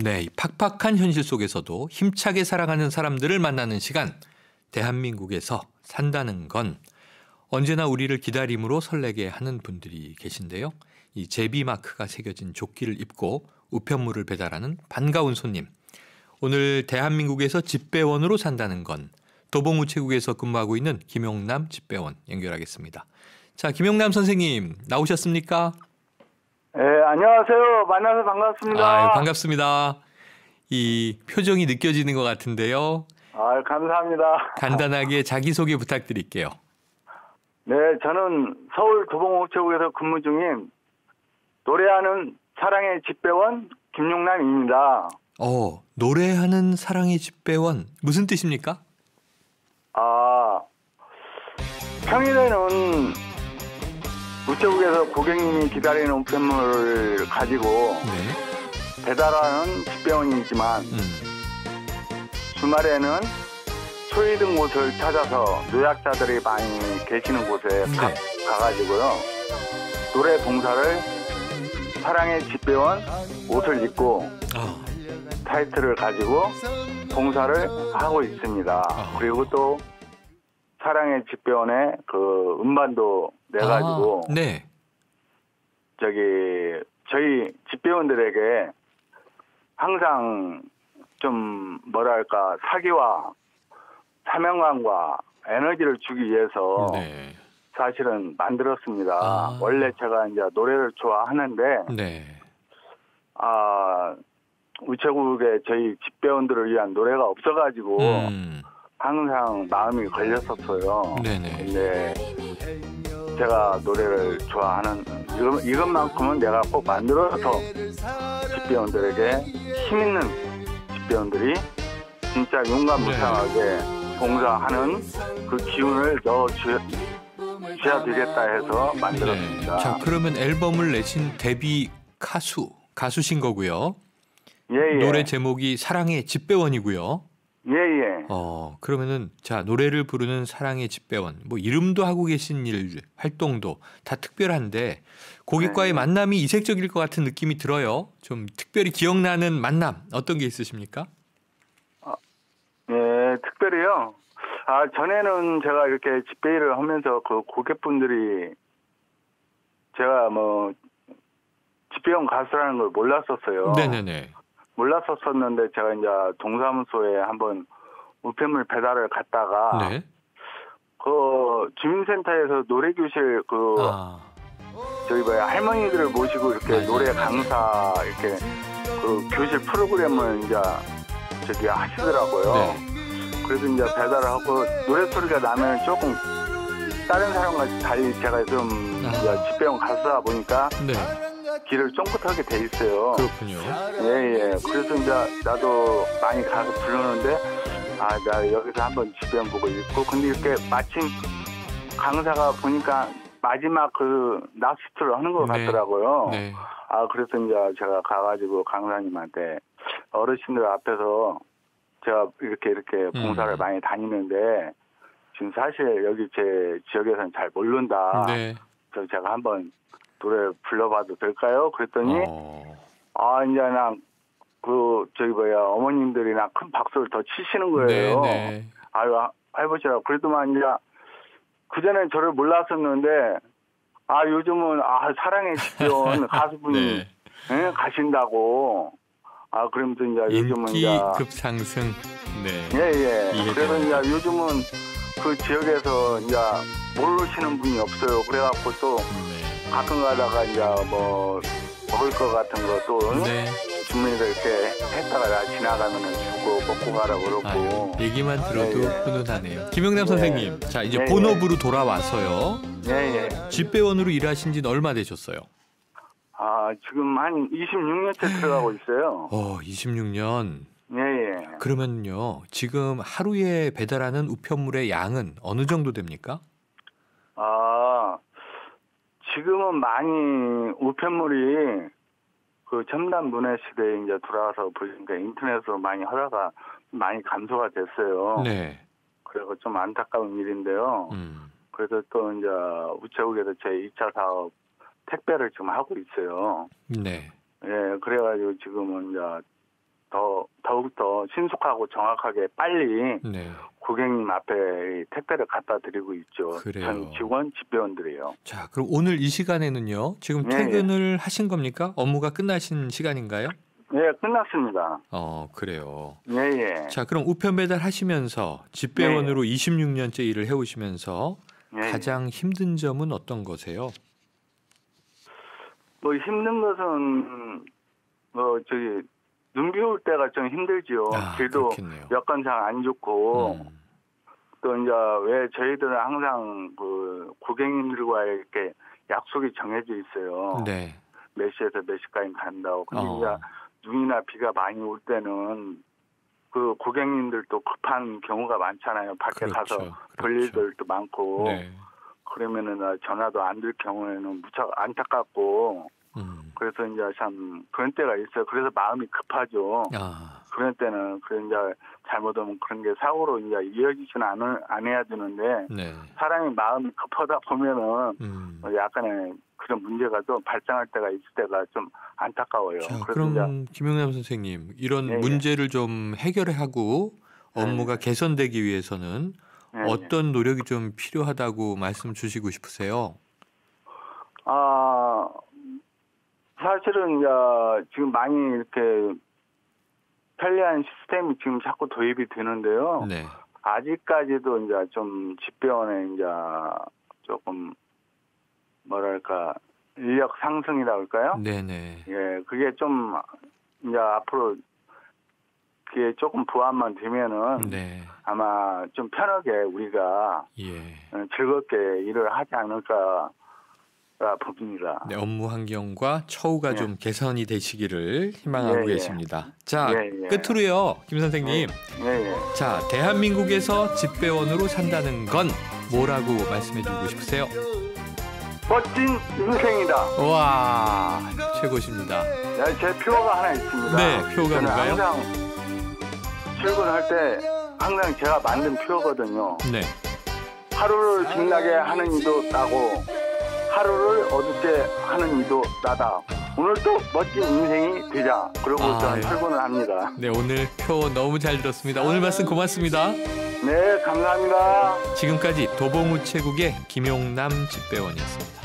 네, 이 팍팍한 현실 속에서도 힘차게 살아가는 사람들을 만나는 시간. 대한민국에서 산다는 건 언제나 우리를 기다림으로 설레게 하는 분들이 계신데요. 이 제비 마크가 새겨진 조끼를 입고 우편물을 배달하는 반가운 손님. 오늘 대한민국에서 집배원으로 산다는 건 도봉우체국에서 근무하고 있는 김용남 집배원 연결하겠습니다. 자, 김용남 선생님 나오셨습니까? 네, 안녕하세요. 만나서 반갑습니다. 아, 반갑습니다. 이 표정이 느껴지는 것 같은데요. 아, 감사합니다. 간단하게 자기소개 부탁드릴게요. 네, 저는 서울 도봉우체국에서 근무 중인 노래하는 사랑의 집배원 김용남입니다. 어, 노래하는 사랑의 집배원 무슨 뜻입니까? 아, 평일에는 우체국에서 고객님이 기다리는 우편물을 가지고 네. 배달하는 집배원이지만 음. 주말에는 소외된 곳을 찾아서 노약자들이 많이 계시는 곳에 가, 네. 가가지고요 노래 봉사를 사랑의 집배원 옷을 입고 아, 타이틀을 가지고 봉사를 하고 있습니다. 아. 그리고 또 사랑의 집배원의 그 음반도 내가지고 아, 네. 저기 저희 집배원들에게 항상 좀 뭐랄까 사기와 사명감과 에너지를 주기 위해서 네. 사실은 만들었습니다. 아. 원래 제가 이제 노래를 좋아하는데 네. 아 우체국에 저희 집배원들을 위한 노래가 없어가지고 음. 항상 마음이 걸렸었어요. 네네. 근데 제가 노래를 좋아하는 이것, 이것만큼은 내가 꼭 만들어서 집배원들에게 힘 있는 집배원들이 진짜 네. 용감무쌍하게 봉사하는 그 기운을 넣어줘야 되겠다 해서 만들었습니다. 네. 자, 그러면 앨범을 내신 데뷔 가수 가수신 거고요. 예, 예. 노래 제목이 사랑의 집배원이고요. 예, 예. 어, 그러면은 자, 노래를 부르는 사랑의 집배원. 뭐 이름도 하고 계신 일, 활동도 다 특별한데 고객과의 네. 만남이 이색적일 것 같은 느낌이 들어요. 좀 특별히 기억나는 만남 어떤 게 있으십니까? 예, 특별히요. 아, 전에는 제가 이렇게 집배 일을 하면서 그 고객분들이 제가 뭐 집배원 가수라는 걸 몰랐었어요. 네, 네, 네. 몰랐었었는데 제가 이제 동사무소에 한번 우편물 배달을 갔다가 네. 그 주민센터에서 노래 교실 그 아. 저희 뭐야 할머니들을 모시고 이렇게 맞아요. 노래 강사 이렇게 그 교실 프로그램을 이제 저기 하시더라고요. 네. 그래서 이제 배달을 하고 노래 소리가 나면 조금 다른 사람과 달리 제가 좀 아. 집배원 가수다 보니까 네. 귀를 쫑긋하게 돼 있어요. 그렇군요. 예 예. 그래서 이제 나도 많이 가서 부르는데 아 나 여기서 한번 집배원 보고 있고 근데 이렇게 마침 강사가 보니까 마지막 그 last를 하는 것 네. 같더라고요. 네. 아 그래서 이제 제가 가가지고 강사님한테 어르신들 앞에서 제가 이렇게 이렇게 봉사를 음. 많이 다니는데 지금 사실 여기 제 지역에서는 잘 모른다. 네. 그래서 제가 한번 노래 불러봐도 될까요? 그랬더니 어. 아 이제 나 그 저기 뭐야 어머님들이나 큰 박수를 더 치시는 거예요. 네, 네. 아유 아, 해보시라고 그래도만 이제 그 전에 저를 몰랐었는데 아 요즘은 아 사랑의 집배원 가수분이 네. 예, 가신다고 아 그러면서 이제 요즘은 이제 급상승. 네. 예예 이해돼요. 그래서 이제 요즘은 그 지역에서 이제 모르시는 분이 없어요 그래갖고 또 네. 가끔 가다가 이제 뭐 먹을 것 같은 것도 네. 이렇게 했다가 나 지나가면은 주고 먹고 가라고 그러고 아유, 얘기만 들어도 네, 네. 훈훈하네요. 김영남 네. 선생님, 자 이제 네, 본업으로 돌아와서요. 예예 집배원으로 일하신 지는 얼마 되셨어요? 아 지금 한 26년째 들어가고 있어요 어, 26년. 예예 그러면요, 지금 하루에 배달하는 우편물의 양은 어느 정도 됩니까? 아 지금은 많이 우편물이 그 첨단 문화 시대에 이제 돌아와서 보니까 인터넷으로 많이 하다가 많이 감소가 됐어요. 네. 그래서 좀 안타까운 일인데요. 음. 그래서 또 이제 우체국에서 제 2차 사업 택배를 지금 하고 있어요. 네. 예, 그래가지고 지금은 이제 더 더욱더 신속하고 정확하게 빨리 네. 고객님 앞에 이 택배를 갖다 드리고 있죠. 그래요. 전 직원 집배원들이요. 자, 그럼 오늘 이 시간에는요. 지금 네, 퇴근을 하신 겁니까? 업무가 끝나신 시간인가요? 예, 끝났습니다. 어, 그래요. 예, 예. 자, 그럼 우편 배달 하시면서 집배원으로 26년째 일을 해 오시면서 예, 가장 힘든 점은 어떤 거세요? 뭐 힘든 것은 뭐 저기 눈 비올 때가 좀 힘들지요. 아, 길도 그렇겠네요. 여건상 안 좋고 음, 또 이제 왜 저희들은 항상 그 고객님들과 이렇게 약속이 정해져 있어요. 네. 몇 시에서 몇 시까지 간다고. 근데 어. 이제 눈이나 비가 많이 올 때는 그 고객님들도 급한 경우가 많잖아요. 밖에 그렇죠. 가서 그렇죠. 볼 일들도 많고 네. 그러면은 나 전화도 안 될 경우에는 무척 안타깝고 음. 그래서 이제 참 그런 때가 있어요. 그래서 마음이 급하죠. 아, 그런 때는 그 이제 잘못하면 그런 게 사고로 이제 이어지지는 않을 안 해야 되는데 네. 사람이 마음이 급하다 보면은 음. 약간의 그런 문제가 좀 발생할 때가 있을 때가 좀 안타까워요. 자, 그럼 김용남 선생님 이런 예, 예. 문제를 좀 해결해 하고 업무가 개선되기 위해서는 예, 예. 어떤 노력이 좀 필요하다고 말씀 주시고 싶으세요? 아 사실은 이제 지금 많이 이렇게 편리한 시스템이 지금 자꾸 도입이 되는데요. 네. 아직까지도 이제 좀 집배원에 이제 조금 뭐랄까 인력 상승이라 할까요? 네네. 예, 그게 좀 이제 앞으로 그게 조금 부합만 되면은 네. 아마 좀 편하게 우리가 예. 어, 즐겁게 일을 하지 않을까 봅니다. 네, 업무 환경과 처우가 예. 좀 개선이 되시기를 희망하고 예, 예. 계십니다. 자, 예, 예. 끝으로요, 김 선생님. 예, 예. 자, 대한민국에서 집배원으로 산다는 건 뭐라고 말씀해주고 싶으세요? 멋진 인생이다. 와, 최고십니다. 야, 제 표가 하나 있습니다. 네, 표가 뭔가요? 항상 출근할 때 항상 제가 만든 표거든요. 네. 하루를 빛나게 하는 이도 나고 하루를 어둡게 하는 이도 나다. 오늘도 멋진 인생이 되자. 그러고 아, 예. 출근을 합니다. 네, 오늘 표 너무 잘 들었습니다. 오늘 말씀 고맙습니다. 네, 감사합니다. 지금까지 도봉우체국의 김용남 집배원이었습니다.